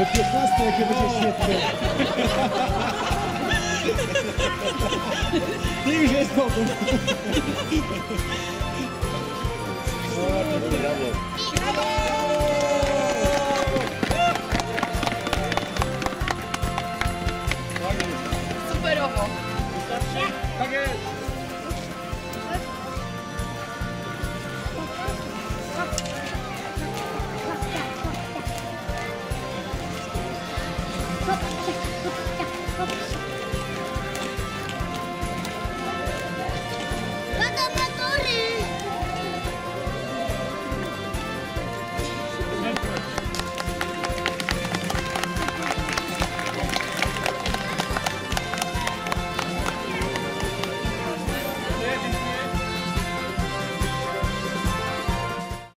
Do 15 jakie będzie świetne. Ty już jest dobry. Superowo. Tak jest. ほっ